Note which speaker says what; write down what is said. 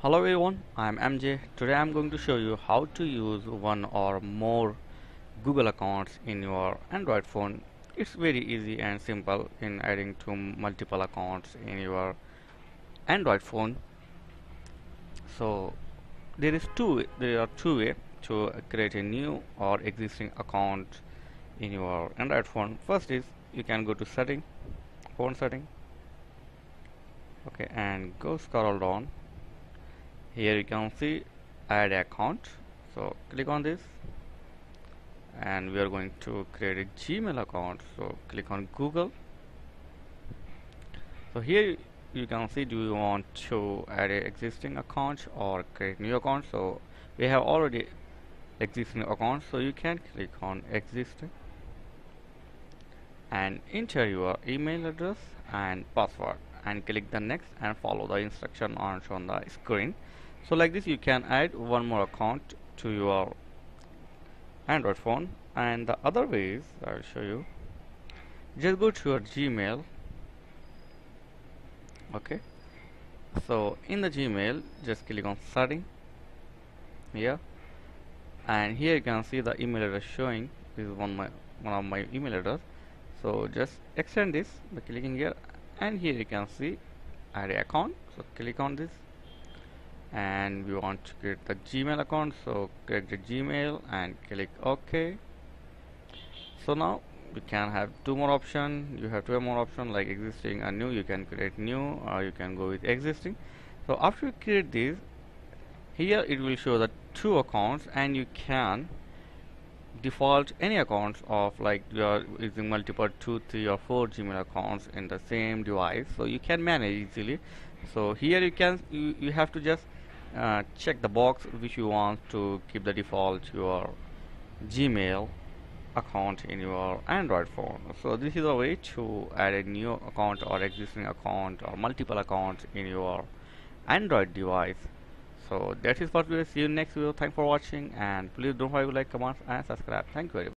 Speaker 1: Hello everyone, I am MJ. Today I am going to show you how to use one or more Google accounts in your Android phone. It's very easy and simple in adding to multiple accounts in your Android phone. So there is two there are two ways to create a new or existing account in your Android phone. First is you can go to setting, phone setting. Okay, and go scroll down here you can see add account. So click on this. And we are going to create a gmail account. So click on google. So here you can see do you want to add an existing account or create new account? So we have already existing account. So you can click on existing and enter your email address and password and click the next and follow the instruction on on the screen so like this you can add one more account to your Android phone. And the other ways I'll show you. Just go to your Gmail. Okay. So in the Gmail just click on setting. Here. And here you can see the email address showing. This is one my one of my email address. So just extend this by clicking here. And here you can see add account. So click on this and we want to create the gmail account so create the gmail and click ok. So now we can have two more option. You have two more option like existing and new. You can create new or you can go with existing. So after you create this here it will show the two accounts and you can default any accounts of like you are using multiple two three or four gmail accounts in the same device. So you can manage easily. So here you can you, you have to just uh, check the box which you want to keep the default your Gmail account in your Android phone. So this is a way to add a new account or existing account or multiple accounts in your Android device. So that is what we will see you next video. Thanks for watching and please don't forget to like comment and subscribe. Thank you very much